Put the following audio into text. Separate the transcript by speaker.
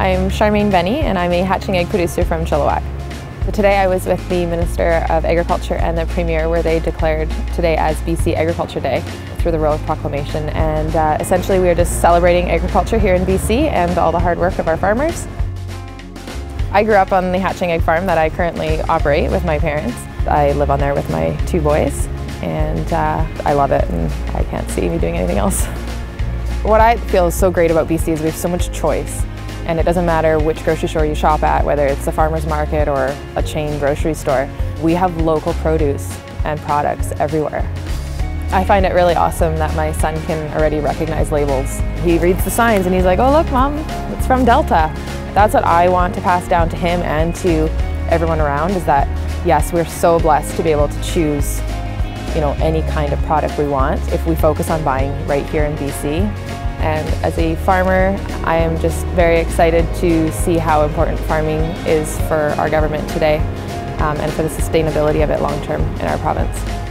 Speaker 1: I'm Charmaine Benny and I'm a hatching egg producer from Chilliwack. Today I was with the Minister of Agriculture and the Premier where they declared today as BC Agriculture Day through the Royal Proclamation and uh, essentially we are just celebrating agriculture here in BC and all the hard work of our farmers. I grew up on the hatching egg farm that I currently operate with my parents. I live on there with my two boys and uh, I love it and I can't see me doing anything else. What I feel is so great about BC is we have so much choice and it doesn't matter which grocery store you shop at, whether it's a farmer's market or a chain grocery store. We have local produce and products everywhere. I find it really awesome that my son can already recognize labels. He reads the signs and he's like, oh look mom, it's from Delta. That's what I want to pass down to him and to everyone around is that yes, we're so blessed to be able to choose you know, any kind of product we want if we focus on buying right here in BC. And as a farmer, I am just very excited to see how important farming is for our government today um, and for the sustainability of it long term in our province.